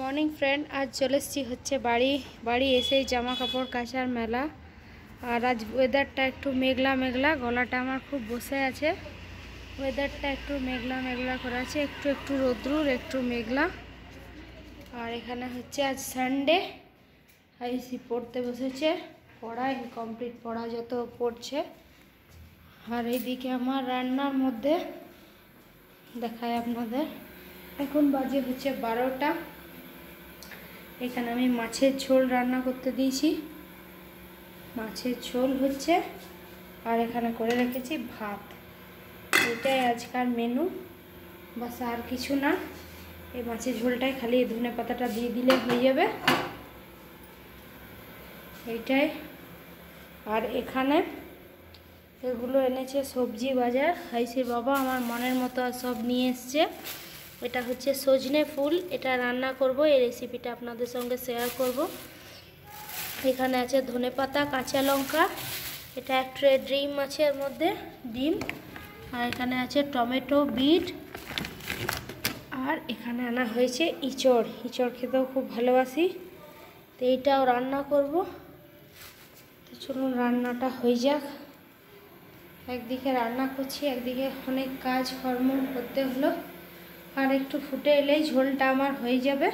Morning friend আজ চলে এসেছি হচ্ছে বাড়ি। বাড়ি এসেই জামা কাপড় কাচার মেলা। আর আজ ওয়েদারটা একটু মেঘলা মেঘলা গলাটা আমার খুব বসে আছে। ওয়েদারটা একটু মেঘলা মেঘলা করে আছে। একটু একটু রোদ্রুর, একটু মেঘলা। আর এখানে হচ্ছে আজ সানডে আইসি পড়তে বসেছে। পড়া ইনকমপ্লিট পড়া যত পড়ছে। আর এইদিকে আমার রান্নার মধ্যে দেখায় আপনাদের। এখন বাজে হচ্ছে বারোটা। এখানে আমি মাছের ঝোল রান্না করতে দিয়েছি। মাছের ঝোল হচ্ছে, আর এখানে করে রেখেছি ভাত। এটাই আজকার মেনু বাস আর কিছু না। এই মাছের ঝোলটাই খালি ধনে পাতাটা দিয়ে দিলে হয়ে যাবে। এইটাই। আর এখানে এগুলো এনেছে সবজি বাজার। হাইসির বাবা, আমার মনের মতো সব নিয়ে এসছে। এটা হচ্ছে সজনে ফুল। এটা রান্না করব, এই রেসিপিটা আপনাদের সঙ্গে শেয়ার করব। এখানে আছে ধনে পাতা, কাঁচা লঙ্কা, এটা এক ট্রে ডিম আছে এর মধ্যে, ডিম। আর এখানে আছে টমেটো, বিট। আর এখানে আনা হয়েছে ইঁচড়। ইঁচড় খেতেও খুব ভালোবাসি। তো এইটাও রান্না করব। তো চলুন রান্নাটা হয়ে যাক। একদিকে রান্না করছি, একদিকে অনেক কাজ কর্ম করতে হলো। আর একটু ফুটে এলেই ঝোলটা আমার হয়ে যাবে।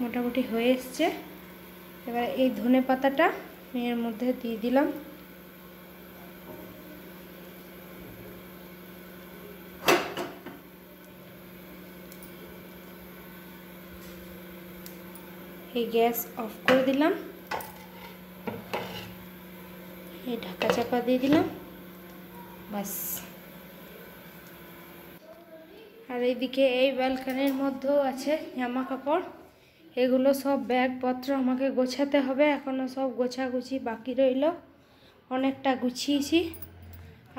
মোটামুটি হয়ে এসছে। এবার এই ধনে পাতাটা এর মধ্যে দিয়ে দিলাম। এই গ্যাস অফ করে দিলাম। এই ঢাকা চাপা দিয়ে দিলাম। বাস। আর এইদিকে এই ব্যালকানির মধ্যেও আছে জামা কাপড়। এগুলো সব ব্যাগপত্র আমাকে গোছাতে হবে। এখনও সব গোছাগুছি বাকি রইল। অনেকটা গুছিয়েছি।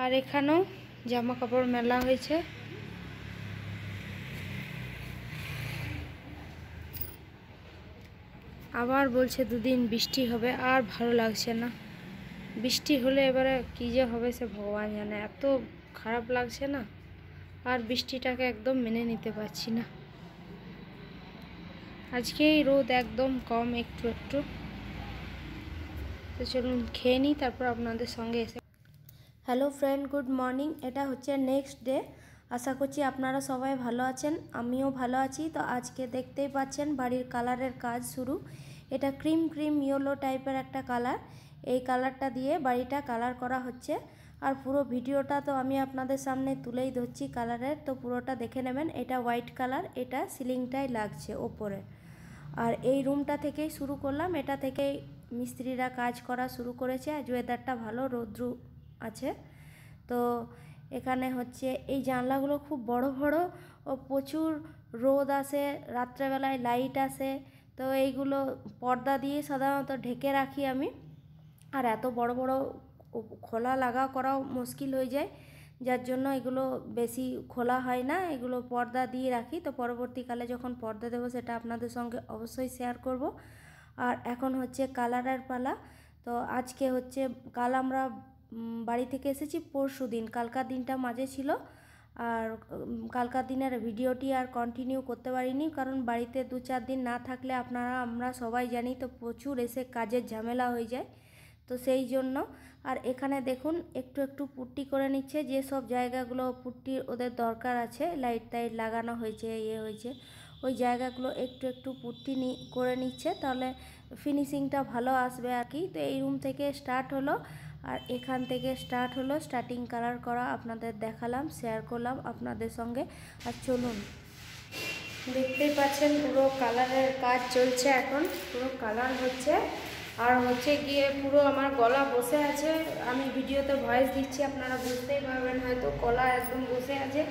আর এখানেও জামা কাপড় মেলা হয়েছে। আবার বলছে দুদিন বৃষ্টি হবে, আর ভালো লাগছে না। বৃষ্টি হলে এবারে কী যে হবে সে ভগবান জানে। এত খারাপ লাগছে না। আর বৃষ্টিটাকে একদম মেনে নিতে পারছি না। আজকে এই রোদ একদম কম, একটু একটু। তো চলুন খেয়ে নিই, তারপর আপনাদের সঙ্গে এসে হ্যালো ফ্রেন্ড গুড মর্নিং এটা হচ্ছে নেক্সট ডে আশা করছি আপনারা সবাই ভালো আছেন, আমিও ভালো আছি। তো আজকে দেখতেই পাচ্ছেন বাড়ির কালারের কাজ শুরু। এটা ক্রিম ক্রিম ইয়েলো টাইপের একটা কালার এই কালারটা দিয়ে বাড়িটা কালার করা হচ্ছে। আর পুরো ভিডিওটা তো আমি আপনাদের সামনে তুলেই ধরছি কালারের। তো পুরোটা দেখে নেবেন, এটা হোয়াইট কালার, এটা সিলিংটাই লাগছে ওপরে। আর এই রুমটা থেকেই শুরু করলাম, এটা থেকেই মিস্ত্রিরা কাজ করা শুরু করেছে আজ ওয়েদারটা ভালো, রৌদ্রু আছে। তো এখানে হচ্ছে, এই জানলাগুলো খুব বড় বড়, ও প্রচুর রোদ আসে, রাত্রেবেলায় লাইট আসে। তো এইগুলো পর্দা দিয়ে সাধারণত ঢেকে রাখি আমি। আর এত বড় বড় খোলা লাগা করাও মুশকিল হয়ে যায়। যার জন্য এগুলো বেশি খোলা হয় না। এগুলো পর্দা দিয়ে রাখি। তো পরবর্তীকালে যখন পর্দা দেবো, সেটা আপনাদের সঙ্গে অবশ্যই শেয়ার করব। আর এখন হচ্ছে কালারের পালা। তো আজকে হচ্ছে, কাল আমরা বাড়ি থেকে এসেছি পরশু দিন। কালকার দিনটা মাঝে ছিল। আর কালকার দিনের ভিডিওটি আর কন্টিনিউ করতে পারিনি। কারণ বাড়িতে দু চার দিন না থাকলে আপনারা, আমরা সবাই জানি তো প্রচুর এসে কাজের ঝামেলা হয়ে যায়। তো সেই জন্য। আর এখানে দেখুন, একটু একটু পুট্টি করে নিচ্ছে। যে সব জায়গাগুলো পুট্টির ওদের দরকার আছে, লাইট টাইট লাগানো হয়েছে ইয়ে হয়েছে, ওই জায়গাগুলো একটু একটু পুট্টি করে নিচ্ছে। তাহলে ফিনিশিংটা ভালো আসবে আর কি। তো এই রুম থেকে স্টার্ট হলো। আর এখান থেকে স্টার্ট হলো। স্টার্টিং কালার করা আপনাদের দেখালাম শেয়ার করলাম আপনাদের সঙ্গে। আর চলুন। দেখতেই পাচ্ছেন পুরো কালারের কাজ চলছে এখন। পুরো কালার হচ্ছে আর হচ্ছে গিয়ে পুরো আমার গলা বসে আছে। আমি ভিডিওতে ভয়েস দিচ্ছি, আপনারা বুঝতেই পারবেন হয়তো গলা একদম বসে আছে।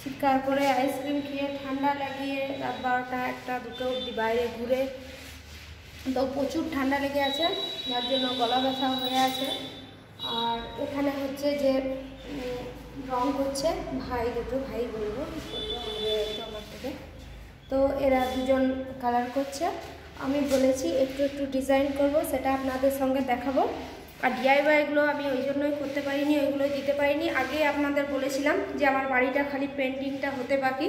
চিৎকার করে আইসক্রিম খেয়ে ঠান্ডা লাগিয়ে রাত বারোটা একটা দুটো অব্দি বাইরে ঘুরে, তো প্রচুর ঠান্ডা লেগে আছে, যার জন্য গলা ব্যথা হয়ে আছে। আর এখানে হচ্ছে যে রং করছে ভাই, দুটো ভাই বলব আমার থেকে। তো এরা দুজন কালার করছে। আমি বলেছি একটু একটু ডিজাইন করব, সেটা আপনাদের সঙ্গে দেখাবো। আর ডিআইওয়াইগুলো আমি ওই জন্যই করতে পারিনি, ওইগুলো দিতে পারিনি। আগে আপনাদের বলেছিলাম যে আমার বাড়িটা খালি পেন্টিংটা হতে বাকি।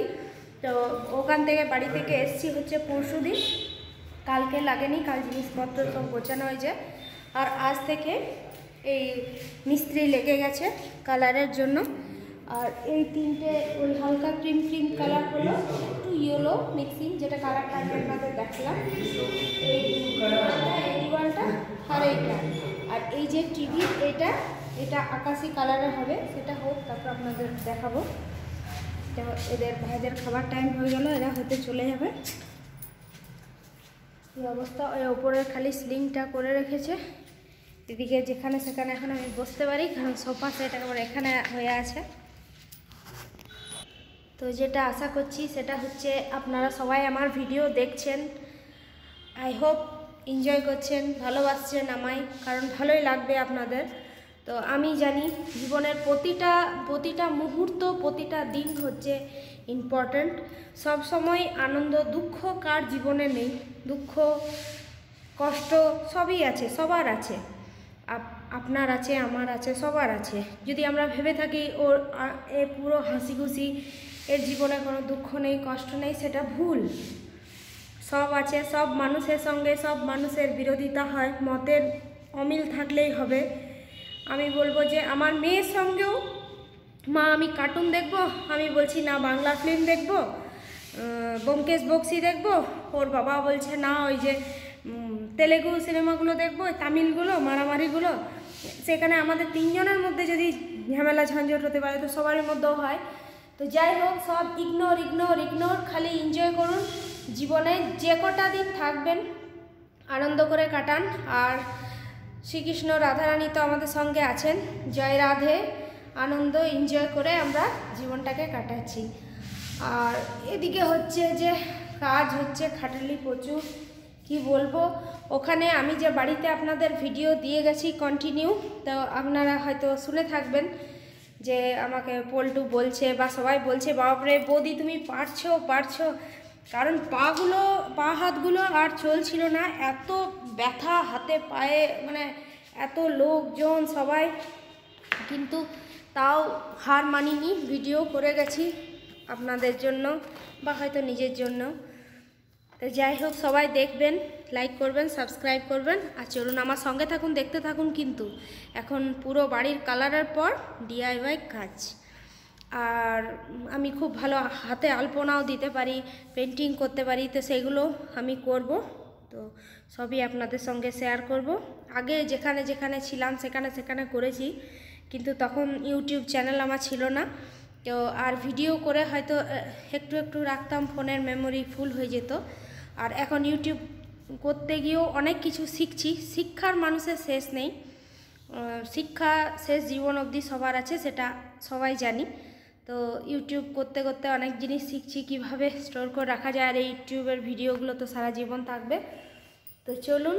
তো ওখান থেকে বাড়ি থেকে এসছি হচ্ছে পরশু দিন। কালকে লাগেনি, কাল জিনিসপত্র সব গোছানো হয়েছে। আর আজ থেকে এই মিস্ত্রি লেগে গেছে কালারের জন্য। আর এই তিনটে ওই হালকা ক্রিম ক্রিম কালার হলো। একটু ইয়েলো মিক্সিং যেটা কালারটা আমি আপনাদের দেখলাম। এই দিওয়ালটা, এই আর এইটা। আর এই যে টিভি এটা এটা আকাশি কালারের হবে সেটা হোক তারপর আপনাদের দেখাবো। এদের ভাইদের খাবার টাইম হয়ে গেল এরা হতে চলে যাবে। এই অবস্থা ওই ওপরের খালি স্লিংটা করে রেখেছে। এদিকে যেখানে সেখানে এখন আমি বসতে পারি কারণ সোফা সেট আমার এখানে হয়ে আছে। তো যেটা আশা করছি সেটা হচ্ছে আপনারা সবাই আমার ভিডিও দেখছেন। আই হোপ এনজয় করছেন, ভালোবাসছেন আমায়, কারণ ভালোই লাগবে আপনাদের। তো আমি জানি জীবনের প্রতিটা প্রতিটা মুহূর্ত, প্রতিটা দিন হচ্ছে ইম্পর্ট্যান্ট সবসময় আনন্দ, দুঃখ কার জীবনে নেই? দুঃখ, কষ্ট সবই আছে, সবার আছে। আপনার আছে, আমার আছে, সবার আছে। যদি আমরা ভেবে থাকি ওর এ পুরো হাসি খুশি এর জীবনে কোনো দুঃখ নেই, কষ্ট নেই, সেটা ভুল। সব আছে, সব মানুষের সঙ্গে, সব মানুষের বিরোধিতা হয়, মতের অমিল থাকলেই হবে। আমি বলব যে আমার মেয়ের সঙ্গেও মা, আমি কার্টুন দেখব, আমি বলছি না, বাংলা ফিল্ম দেখব ব্যোমকেশ বক্সি দেখব, ওর বাবা বলছে না, ওই যে তেলেগু সিনেমাগুলো দেখব, তামিলগুলো, মারামারিগুলো। সেখানে আমাদের তিনজনের মধ্যে যদি ঝামেলা ঝঞ্ঝট হতে পারে, তো সবারই মধ্যেও হয়। তো যাই হোক, সব ইগনোর ইগনোর ইগনোর খালি এনজয় করুন জীবনে। যে কটা দিন থাকবেন, আনন্দ করে কাটান। আর শ্রীকৃষ্ণ রাধারানী তো আমাদের সঙ্গে আছেন। জয় রাধে, আনন্দ এনজয় করে আমরা জীবনটাকে কাটাচ্ছি। আর এদিকে হচ্ছে যে কাজ হচ্ছে খাটালি প্রচুর, কি বলব? ওখানে আমি যে বাড়িতে আপনাদের ভিডিও দিয়ে গেছি কন্টিনিউ তো আপনারা হয়তো শুনে থাকবেন। যে আমাকে পল্টু বলছে বা সবাই বলছে, বাপরে বৌদি তুমি পারছ পারছ। কারণ পাগুলো, পা হাতগুলো আর চলছিল না। এত ব্যথা হাতে পায়ে মানে এত লোকজন সবাই। কিন্তু তাও হার মানিনি, ভিডিও করে গেছি আপনাদের জন্য বা হয়তো নিজের জন্য। তো যাই হোক, সবাই দেখবেন। লাইক করবেন সাবস্ক্রাইব করবেন, আর চলুন আমার সঙ্গে থাকুন, দেখতে থাকুন কিন্তু। এখন পুরো বাড়ির কালারের পর ডিআইওয়াই কাজ। আর আমি খুব ভালো হাতে আলপনাও দিতে পারি পেন্টিং করতে পারি, তো সেগুলো আমি করব। তো সবই আপনাদের সঙ্গে শেয়ার করব। আগে যেখানে যেখানে ছিলাম, সেখানে সেখানে করেছি, কিন্তু তখন ইউটিউব চ্যানেল আমার ছিল না। তো আর ভিডিও করে হয়তো একটু একটু রাখতাম, ফোনের মেমোরি ফুল হয়ে যেত। আর এখন ইউটিউব করতে গিয়েও অনেক কিছু শিখছি। শিক্ষার মানুষের শেষ নেই। শিক্ষা শেষ জীবন অবধি সবার আছে, সেটা সবাই জানি। তো ইউটিউব করতে করতে অনেক জিনিস শিখছি, কীভাবে স্টোর করে রাখা যায়, আর এই ইউটিউবের ভিডিওগুলো তো সারা জীবন থাকবে। তো চলুন,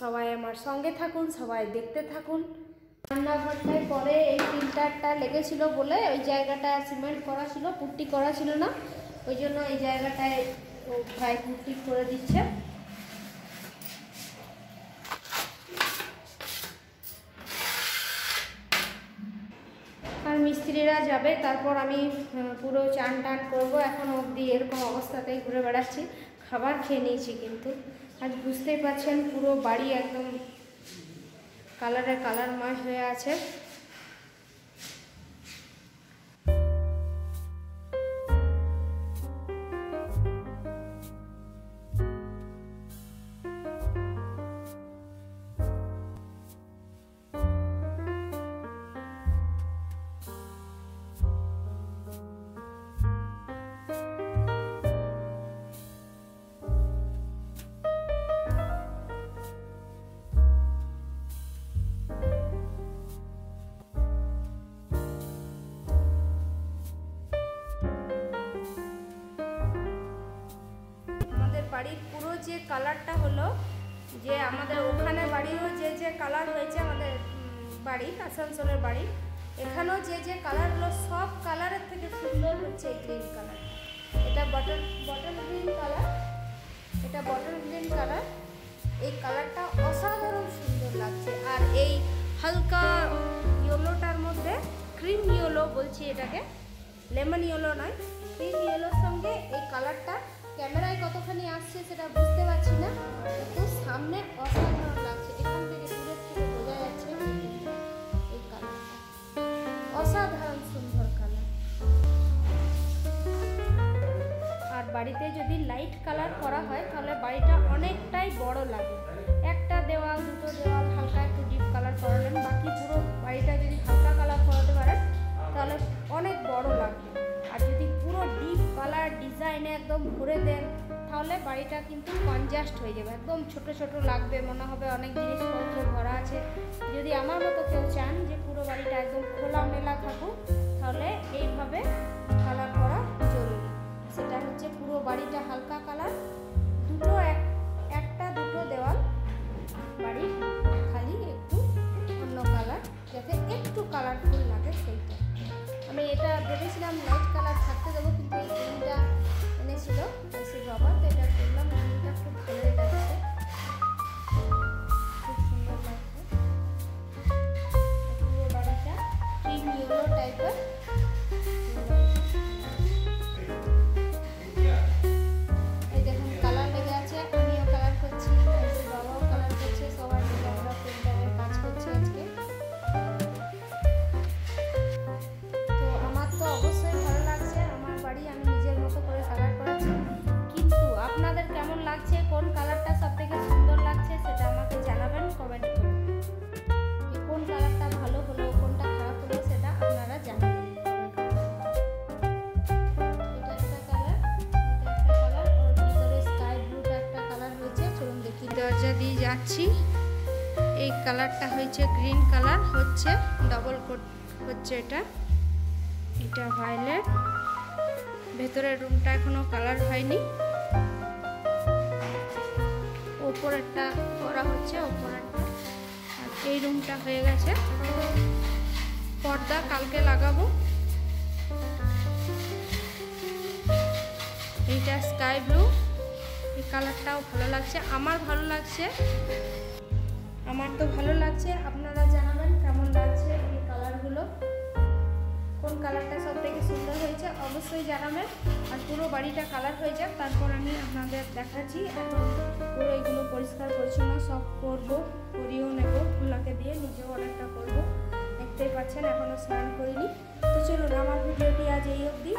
সবাই আমার সঙ্গে থাকুন, সবাই দেখতে থাকুন। রান্নাঘরটায় পরে এই ফিল্টারটা লেগেছিল বলে ওই জায়গাটা সিমেন্ট করা ছিল, পুট্টি করা ছিল না। ওই জন্য এই জায়গাটায় ভাই পুট্টি করে দিচ্ছে আর মিস্ত্রিরা যাবে, তারপর আমি পুরো চান টান করব। এখন অবধি এরকম অবস্থাতেই ঘুরে বেড়াচ্ছি। খাবার খেয়ে নিয়েছি কিন্তু। আজ বুঝতেই পারছেন পুরো বাড়ি একদম কালারে কালারময় হয়ে আছে। যে আমাদের ওখানে বাড়িও যে যে কালার হয়েছে আমাদের বাড়ি, আসানসোলের বাড়ি, এখানেও যে যে কালার হলো সব কালারের থেকে সুন্দর হচ্ছে এই গ্রিন কালার এটা বটল বটল গ্রিন কালার এটা বটল গ্রিন কালার এই কালারটা অসাধারণ সুন্দর লাগছে। আর এই হালকা ইয়েলোটার মধ্যে ক্রিম ইয়েলো বলছি এটাকে লেমন ইয়েলো নয় ক্রিম ইয়েলোর সঙ্গে এই কালারটা ক্যামেরায় কতখানি আসছে সেটা বুঝতে পারছি না, কিন্তু সামনে অসাধারণ লাগছে। এখান থেকে দূরের থেকে বোঝা যাচ্ছে এই অসাধারণ সুন্দর কালার আর বাড়িতে যদি লাইট কালার করা হয়, তাহলে বাড়িটা অনেকটাই বড় লাগে। ডিজাইনে একদম ভরে দেন, তাহলে বাড়িটা কিন্তু কনজাস্ট হয়ে যাবে। একদম ছোট ছোট লাগবে, মনে হবে অনেক জিনিসপত্র ভরা আছে। যদি আমার মতো কেউ চান যে পুরো বাড়িটা একদম খোলা মেলা থাকুক, তাহলে এইভাবে কালার করা জরুরি। সেটা হচ্ছে পুরো বাড়িটা হালকা কালার, দুটো এক, একটা দুটো দেওয়াল, বাড়ির খালি একটু অন্য কালার, যাতে একটু কালারফুল লাগে সেইটা। আমি এটা ভেবেছিলাম লাইট কালার থাকতে দেবো, কিন্তু এই গ্রিনটা এনেছিল এসে বাবা তো এটা করলাম খুব ভালো লাগছে যাচ্ছি। এই কালারটা হয়েছে গ্রিন কালার, হচ্ছে ডবল কোট হচ্ছে এটা। এটা ভায়োলেট ভেতরের রুমটা এখনও কালার হয়নি। ওপরেরটা করা হচ্ছে ওপরেরটা। আর এই রুমটা হয়ে গেছে। পর্দা কালকে লাগাবো। এইটা স্কাই ব্লু এই কালারটাও ভালো লাগছে, আমার ভালো লাগছে। আমার তো ভালো লাগছে, আপনারা জানাবেন কেমন লাগছে এই কালারগুলো। কোন কালারটা সব থেকে সুন্দর হয়েছে অবশ্যই জানাবেন, আর পুরো বাড়িটা কালার হয়ে যাক, তারপর আমি আপনাদের দেখাচ্ছি। এখন পুরো এগুলো পরিষ্কার, পরিচ্ছন্ন, সব করব করিয়েও নেব খোলাকে দিয়ে নিজেও অনেকটা করব। দেখতেই পাচ্ছেন এখনও স্নান করিনি। তো চলুন, আমার ভিডিওটি আজ এই অবধি।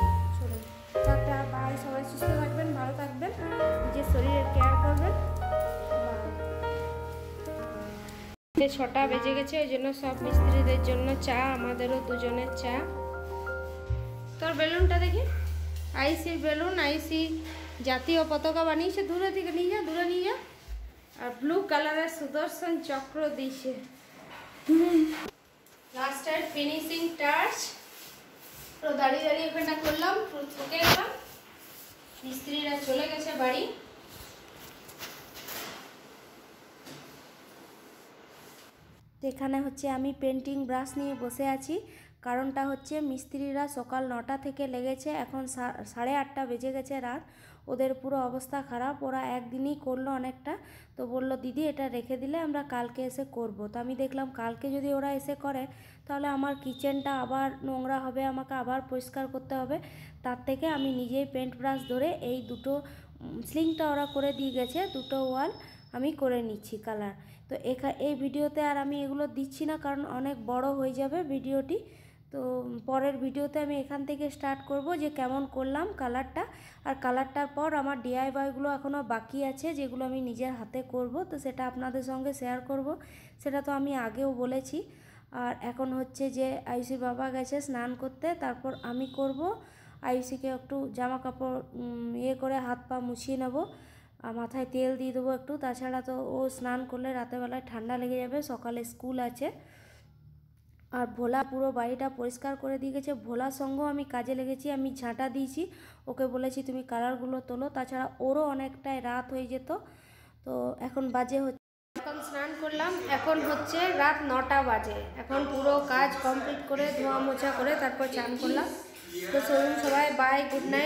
টাটা বাই সবাই সুস্থ থাকবেন, ভালো থাকবেন। নিজের শরীরের কেয়ার করবেন। ছটা বেজে গেছে, ওই জন্য সব মিস্ত্রিদের জন্য চা, আমাদেরও দুজনের চা। তোর বেলুনটা দেখি। আইসির বেলুন, আইসি জাতীয় পতাকা বানিয়েছে। দূরে থেকে নিয়ে যা, দূরে নিয়ে যা। আর ব্লু কালারের সুদর্শন চক্র দিয়েছে। লাস্টের ফিনিশিং টাচ তো দাঁড়িয়ে দাঁড়িয়ে ওখানটা করলাম থকে গেলাম মিস্ত্রিরা চলে গেছে বাড়ি। এখানে হচ্ছে আমি পেন্টিং ব্রাশ নিয়ে বসে আছি। কারণটা হচ্ছে মিস্ত্রিরা সকাল নটা থেকে লেগেছে, এখন সাড়ে আটটা বেজে গেছে রাত। ওদের পুরো অবস্থা খারাপ, ওরা একদিনই করল অনেকটা। তো বলল, দিদি, এটা রেখে দিলে আমরা কালকে এসে করব। তো আমি দেখলাম, কালকে যদি ওরা এসে করে তাহলে আমার কিচেনটা আবার নোংরা হবে, আমাকে আবার পরিষ্কার করতে হবে। তার থেকে আমি নিজেই পেন্ট ব্রাশ ধরে এই দুটো স্লিংটা ওরা করে দিয়ে গেছে, দুটো ওয়াল আমি করে নিচ্ছি কালার তো এখা, এই ভিডিওতে আর আমি এগুলো দিচ্ছি না, কারণ অনেক বড় হয়ে যাবে ভিডিওটি। তো পরের ভিডিওতে আমি এখান থেকে স্টার্ট করব যে কেমন করলাম কালারটা আর কালারটার পর আমার ডিআইওয়াইগুলো এখনও বাকি আছে, যেগুলো আমি নিজের হাতে করব। তো সেটা আপনাদের সঙ্গে শেয়ার করব। সেটা তো আমি আগেও বলেছি। আর এখন হচ্ছে যে আয়ুষির বাবা গেছে স্নান করতে, তারপর আমি করব। আয়ুষিকে একটু জামা কাপড় ইয়ে করে হাত পা মুছিয়ে নেব, আর মাথায় তেল দিয়ে দেবো একটু। তাছাড়া তো ও স্নান করলে রাতেরবেলায় ঠান্ডা লেগে যাবে, সকালে স্কুল আছে। আর ভোলা পুরো বাড়িটা পরিষ্কার করে দিয়ে গেছে। ভোলার সঙ্গেও আমি কাজে লেগেছি, আমি ঝাঁটা দিয়েছি। ওকে বলেছি, তুমি কালারগুলো তোলো। তাছাড়া ওরও অনেকটাই রাত হয়ে যেত। তো এখন বাজে হচ্ছে এখন স্নান করলাম, এখন হচ্ছে রাত নটা বাজে। এখন পুরো কাজ কমপ্লিট করে, ধোয়া মোছা করে তারপর স্নান করলাম। তো চলুন সবাই বাই গুড নাইট